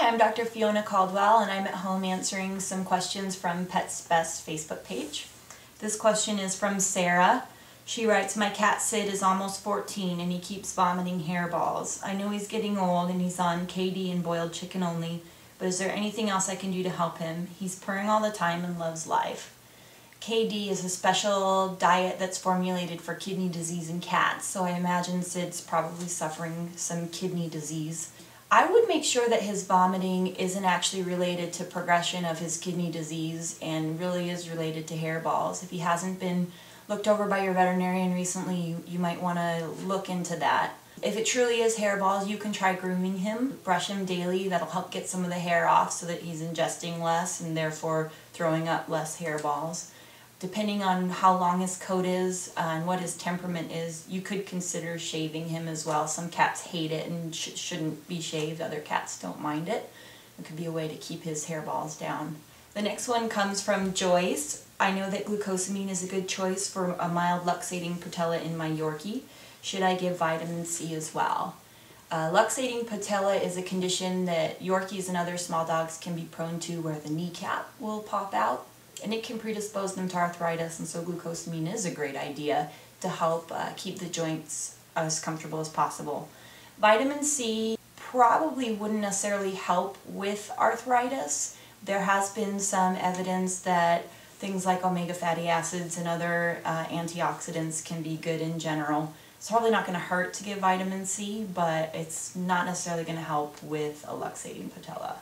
Hi, I'm Dr. Fiona Caldwell and I'm at home answering some questions from Pets Best Facebook page. This question is from Sarah. She writes, My cat Sid is almost 14 and he keeps vomiting hairballs. I know he's getting old and he's on KD and boiled chicken only, but is there anything else I can do to help him? He's purring all the time and loves life. KD is a special diet that's formulated for kidney disease in cats, so I imagine Sid's probably suffering some kidney disease. I would make sure that his vomiting isn't actually related to progression of his kidney disease and really is related to hairballs. If he hasn't been looked over by your veterinarian recently, you, you might want to look into that. If it truly is hairballs, you can try grooming him. Brush him daily. That'll help get some of the hair off so that he's ingesting less and therefore throwing up less hairballs depending on how long his coat is uh, and what his temperament is, you could consider shaving him as well. Some cats hate it and sh shouldn't be shaved. Other cats don't mind it. It could be a way to keep his hairballs down. The next one comes from Joyce. I know that glucosamine is a good choice for a mild luxating patella in my Yorkie. Should I give vitamin C as well? Uh, luxating patella is a condition that Yorkies and other small dogs can be prone to where the kneecap will pop out and it can predispose them to arthritis and so glucosamine is a great idea to help uh, keep the joints as comfortable as possible. Vitamin C probably wouldn't necessarily help with arthritis. There has been some evidence that things like omega fatty acids and other uh, antioxidants can be good in general. It's probably not going to hurt to give vitamin C, but it's not necessarily going to help with a luxating patella.